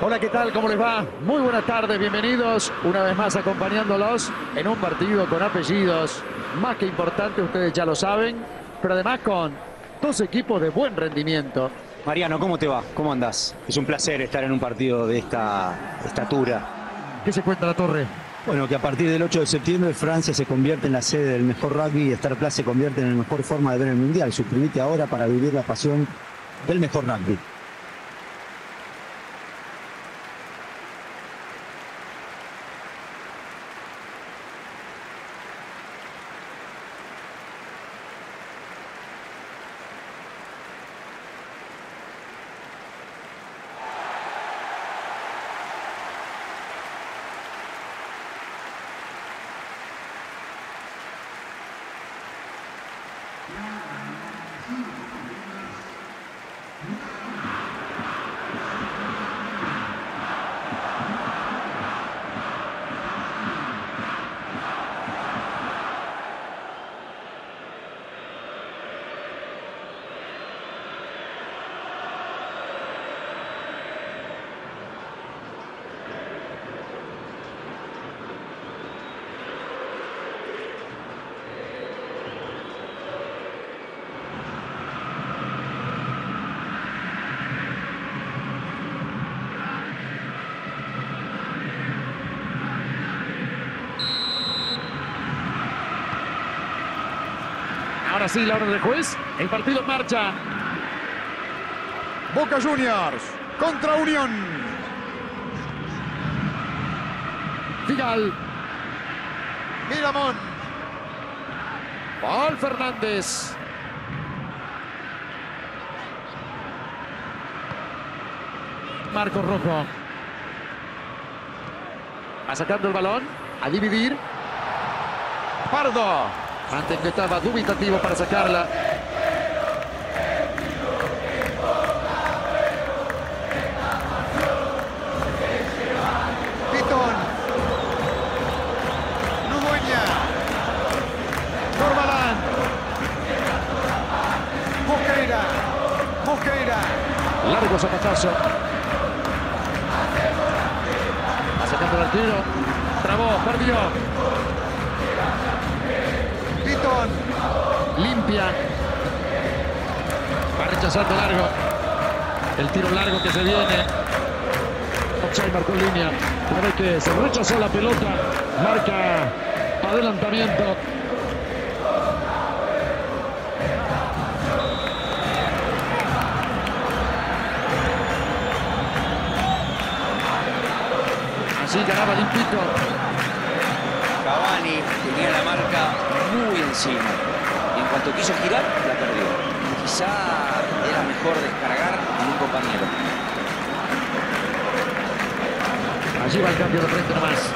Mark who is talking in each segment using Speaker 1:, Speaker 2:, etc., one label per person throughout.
Speaker 1: Hola, ¿qué tal? ¿Cómo les va? Muy buenas tardes, bienvenidos una vez más acompañándolos en un partido con apellidos más que importante, ustedes ya lo saben, pero además con dos equipos de buen rendimiento.
Speaker 2: Mariano, ¿cómo te va? ¿Cómo andás? Es un placer estar en un partido de esta estatura.
Speaker 1: ¿Qué se cuenta la torre?
Speaker 2: Bueno, que a partir del 8 de septiembre Francia se convierte en la sede del mejor rugby y Star Plus se convierte en la mejor forma de ver el Mundial. Suscríbete ahora para vivir la pasión del mejor rugby.
Speaker 1: Ahora sí, la orden del juez. El partido en marcha.
Speaker 3: Boca Juniors contra Unión.
Speaker 1: Final.
Speaker 3: Miramón.
Speaker 1: Paul Fernández. Marco Rojo. Va sacando el balón. A dividir. Pardo. Antes que estaba dubitativo para sacarla.
Speaker 3: Pitón. Lugoña. Corbalán. Mosqueira. Mosqueira.
Speaker 1: Largo zapatazo. Sacando el tiro. Trabó, perdió.
Speaker 3: Pitón.
Speaker 1: Limpia. Va rechazando largo. El tiro largo que se viene. Offside marcó línea. Una vez que se rechazó la pelota, marca adelantamiento. Así ganaba limpito.
Speaker 4: Cavani tenía la marca muy encima. Y en cuanto quiso girar, la perdió. Quizá era mejor descargar en un compañero.
Speaker 1: Allí va el cambio de frente nomás.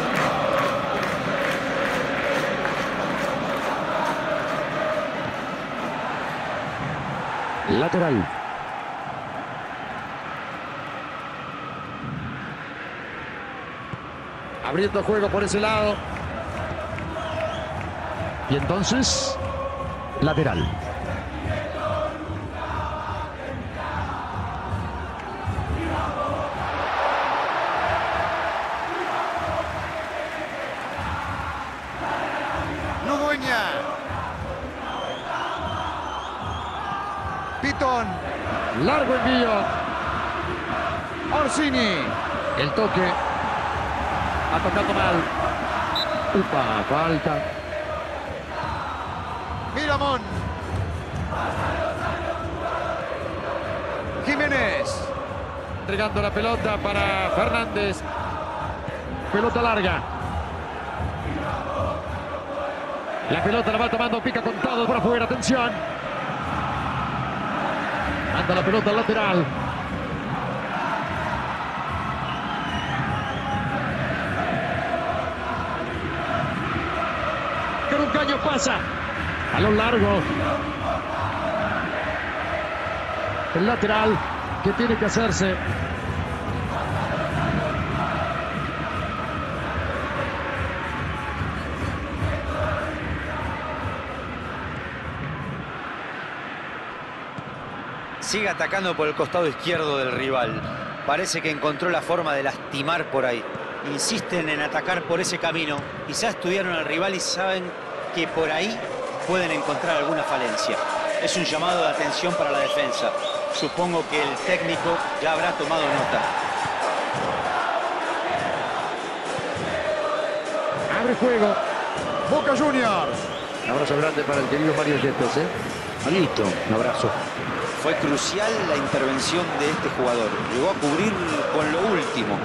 Speaker 1: Lateral. Abriendo juego por ese lado. Y entonces, lateral.
Speaker 3: Pitón.
Speaker 1: Largo envío. Orsini. El toque. Ha tocado mal. Upa, falta.
Speaker 3: Miramón. Jiménez.
Speaker 1: Entregando la pelota para Fernández. Pelota larga. La pelota la va tomando pica con todo por afuera. Atención. Anda la pelota al lateral. Que un caño pasa. A lo largo. El lateral que tiene que hacerse.
Speaker 4: Sigue atacando por el costado izquierdo del rival.
Speaker 2: Parece que encontró la forma de lastimar por ahí. Insisten en atacar por ese camino. Quizás estudiaron al rival y saben que por ahí pueden encontrar alguna falencia. Es un llamado de atención para la defensa. Supongo que el técnico ya habrá tomado nota.
Speaker 1: Abre juego.
Speaker 3: Boca Juniors.
Speaker 1: Un abrazo grande para el querido Mario Yepes, ¿eh?
Speaker 2: Listo, un abrazo. Fue crucial la intervención de este jugador. Llegó a cubrir con lo último.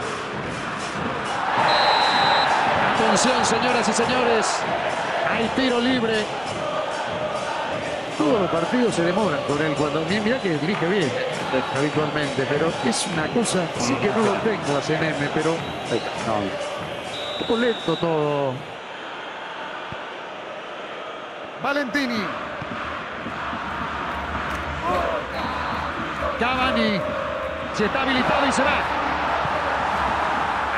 Speaker 1: Atención, señoras y señores. Hay tiro libre. Todos los partidos se demoran con él cuando mira que dirige bien habitualmente, pero es una cosa, sí que no lo tengo a CNM, pero un poco lento todo.
Speaker 3: Valentini.
Speaker 1: Cavani se está habilitado y se va.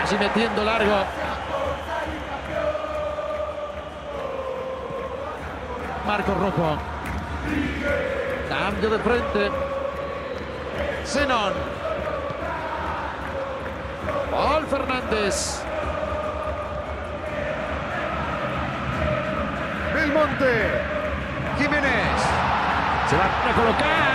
Speaker 1: Así metiendo largo. Marco Rojo. Cambio de frente.
Speaker 3: Zenon.
Speaker 1: Paul Fernández.
Speaker 3: Belmonte. Jiménez.
Speaker 1: Se va a colocar.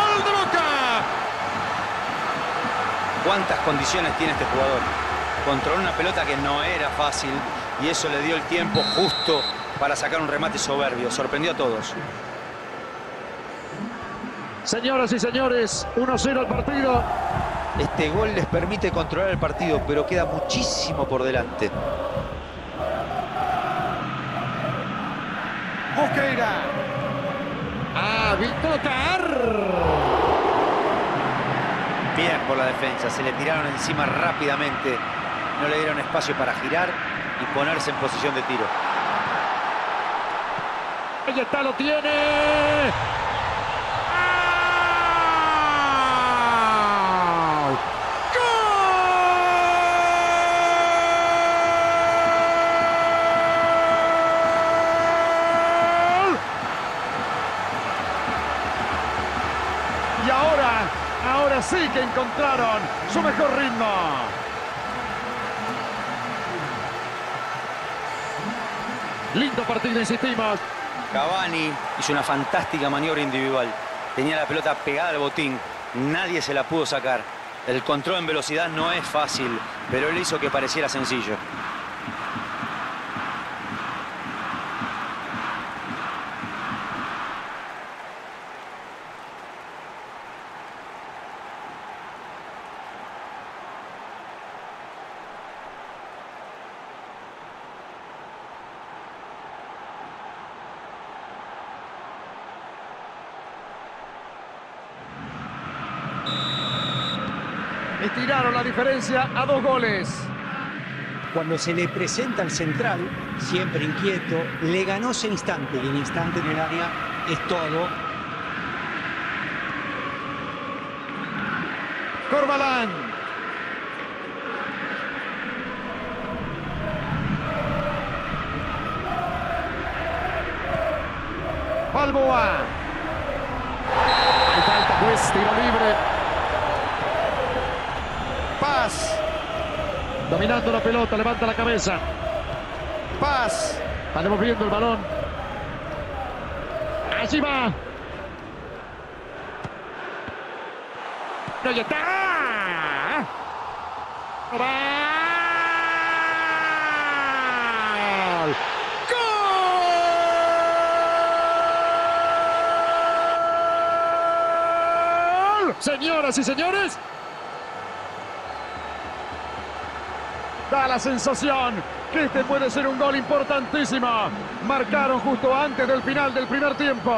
Speaker 3: ¡Gol de Boca!
Speaker 2: ¿Cuántas condiciones tiene este jugador? Controló una pelota que no era fácil y eso le dio el tiempo justo para sacar un remate soberbio. Sorprendió a todos.
Speaker 1: Señoras y señores, 1-0 el partido.
Speaker 2: Este gol les permite controlar el partido, pero queda muchísimo por delante.
Speaker 3: Mosqueira.
Speaker 1: A tocar.
Speaker 2: Bien por la defensa, se le tiraron encima rápidamente. No le dieron espacio para girar y ponerse en posición de tiro.
Speaker 1: Ahí está, lo tiene. ¡Gol! ¡Gol!
Speaker 3: Y ahora, ahora sí que encontraron su mejor ritmo.
Speaker 1: Lindo partido, insistimos.
Speaker 2: Cavani hizo una fantástica maniobra individual. Tenía la pelota pegada al botín. Nadie se la pudo sacar. El control en velocidad no es fácil, pero él hizo que pareciera sencillo.
Speaker 1: Estiraron la diferencia a dos goles.
Speaker 5: Cuando se le presenta al central, siempre inquieto, le ganó ese instante y el instante en el área es todo.
Speaker 3: Corbalán. Balboa.
Speaker 1: Hay falta, pues, tiro libre. Dominando la pelota, levanta la cabeza.
Speaker 3: Paz.
Speaker 1: Está devolviendo el balón. Allí va. Ahí está. ¡Gol! ¡Gol! Señoras y señores, da la sensación que este puede ser un gol importantísimo. Marcaron justo antes del final del primer tiempo.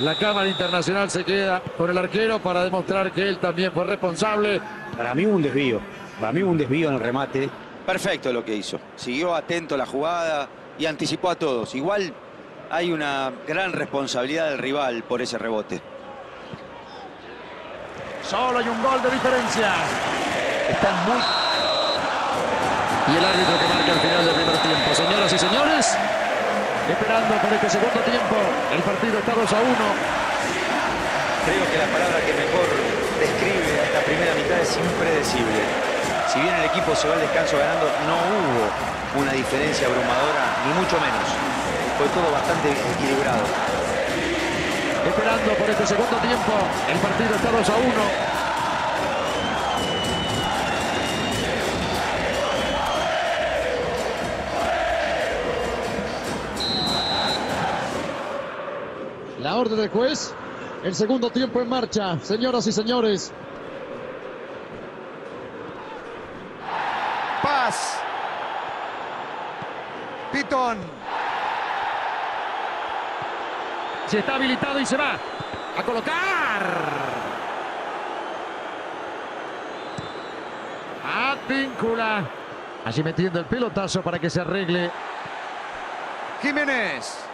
Speaker 1: La Cámara Internacional se queda con el arquero para demostrar que él también fue responsable.
Speaker 2: Para mí hubo un desvío. Para mí hubo un desvío en el remate. Perfecto lo que hizo. Siguió atento a la jugada y anticipó a todos. Igual hay una gran responsabilidad del rival por ese rebote.
Speaker 1: Solo hay un gol de diferencia.
Speaker 2: Están muy
Speaker 1: Y el árbitro que marca el final del primer tiempo. Señoras y señores, esperando por este segundo tiempo. El partido está 2 a 1.
Speaker 2: Creo que la palabra que mejor describe a esta primera mitad es impredecible. Si bien el equipo se va al descanso ganando, no hubo una diferencia abrumadora, ni mucho menos. Fue todo bastante equilibrado.
Speaker 1: Esperando por este segundo tiempo. El partido está 2 a 1. La orden del juez. El segundo tiempo en marcha, señoras y señores.
Speaker 3: Paz. Pitón.
Speaker 1: Se está habilitado y se va a colocar. Advíncula. Allí metiendo el pelotazo para que se arregle.
Speaker 3: Jiménez.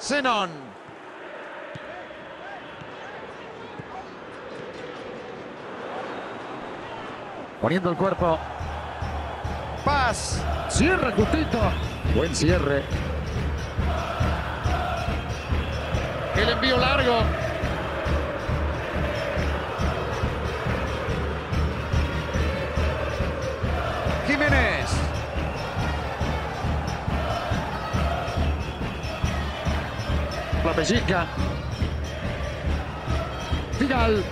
Speaker 3: Zenón.
Speaker 1: Poniendo el cuerpo.
Speaker 3: Paz.
Speaker 1: Cierra Justito. Buen cierre. El envío largo. La pellizca. Final.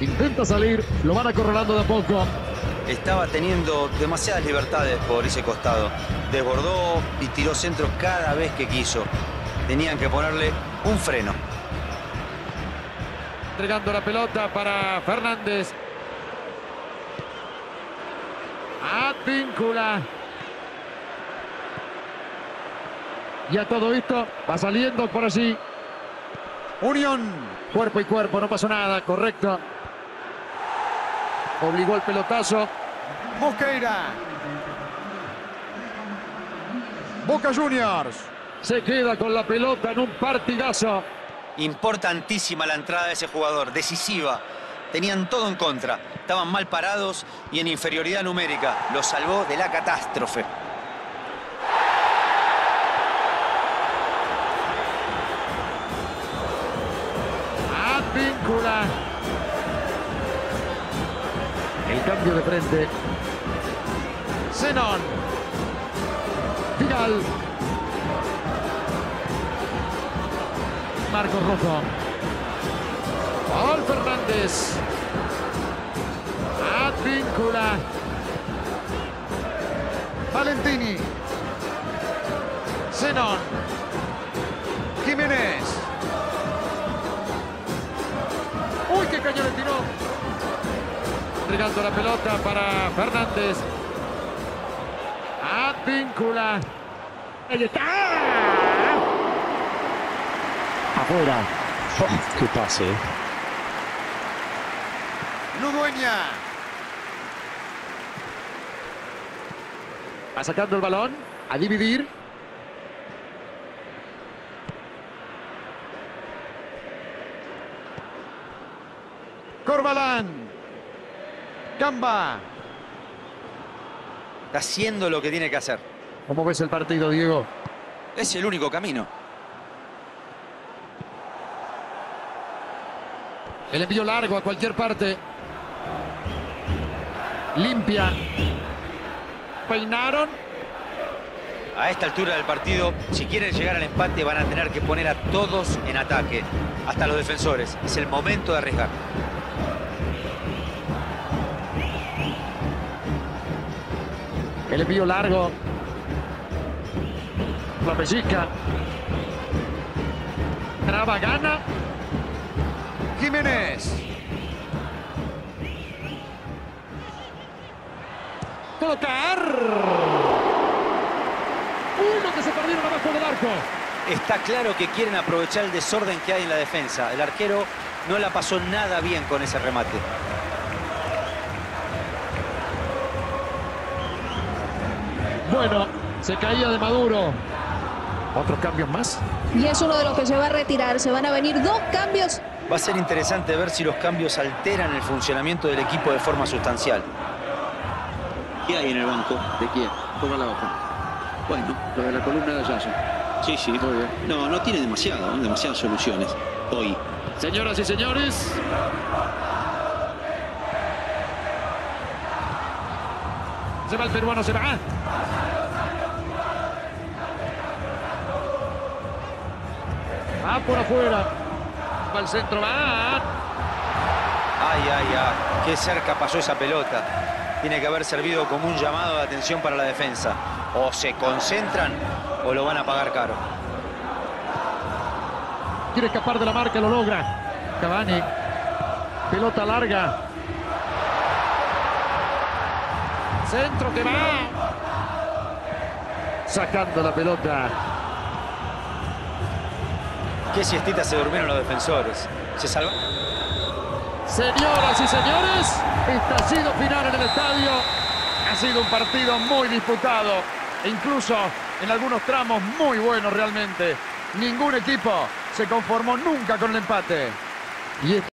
Speaker 1: Intenta salir. Lo van acorralando de a poco.
Speaker 2: Estaba teniendo demasiadas libertades por ese costado. Desbordó y tiró centro cada vez que quiso. Tenían que ponerle un freno.
Speaker 1: Entregando la pelota para Fernández. Advíncula. Y a todo esto va saliendo por allí.
Speaker 3: Unión.
Speaker 1: Cuerpo y cuerpo, no pasó nada, correcto. Obligó el pelotazo.
Speaker 3: Mosqueira. Boca Juniors.
Speaker 1: Se queda con la pelota en un partidazo.
Speaker 2: Importantísima la entrada de ese jugador, decisiva. Tenían todo en contra. Estaban mal parados y en inferioridad numérica. Lo salvó de la catástrofe.
Speaker 1: Advíncula. El cambio de frente.
Speaker 3: Zenón.
Speaker 1: Final. Marcos Rojo. Paul Fernández. Advíncula.
Speaker 3: Valentini. Zenón. Jiménez.
Speaker 1: Caño le tiró. Entregando la pelota para Fernández. Advíncula. Ahí está. Afuera.
Speaker 6: Oh, qué pase. eh.
Speaker 3: Ludueña.
Speaker 1: Va sacando el balón. A dividir.
Speaker 3: Corbalán. Gamba.
Speaker 2: Está haciendo lo que tiene que hacer.
Speaker 1: ¿Cómo ves el partido, Diego?
Speaker 4: Es el único camino.
Speaker 1: El envío largo a cualquier parte. Limpia. Peinaron.
Speaker 2: A esta altura del partido, si quieren llegar al empate, van a tener que poner a todos en ataque, hasta los defensores. Es el momento de arriesgar.
Speaker 1: El envío largo. La pellizca. Traba, gana.
Speaker 3: Jiménez.
Speaker 1: Colocar. Uno que se perdieron abajo del arco.
Speaker 2: Está claro que quieren aprovechar el desorden que hay en la defensa. El arquero no la pasó nada bien con ese remate.
Speaker 1: Bueno, se caía de Maduro. ¿Otros cambios más?
Speaker 7: Y es uno de los que se va a retirar. Se van a venir dos cambios.
Speaker 2: Va a ser interesante ver si los cambios alteran el funcionamiento del equipo de forma sustancial.
Speaker 8: ¿Qué hay en el banco?
Speaker 1: ¿De quién? Ponga la hoja.
Speaker 8: Bueno,
Speaker 1: Lo de la columna de Yayo.
Speaker 8: sí, sí.
Speaker 1: Muy bien.
Speaker 8: No, no tiene demasiado, ¿no? demasiadas soluciones hoy.
Speaker 1: Señoras y señores. Se va el peruano, se va. Va por afuera. Va al centro, va.
Speaker 2: Ay, ay, ay. Qué cerca pasó esa pelota. Tiene que haber servido como un llamado de atención para la defensa. O se concentran o lo van a pagar caro.
Speaker 1: Quiere escapar de la marca, lo logra. Cavani. Pelota larga. Centro que va. Sacando la pelota.
Speaker 2: Qué siestita se durmieron los defensores. Se salva.
Speaker 1: Señoras y señores, esta ha sido final en el estadio. Ha sido un partido muy disputado. E incluso en algunos tramos muy buenos realmente. Ningún equipo se conformó nunca con el empate. Y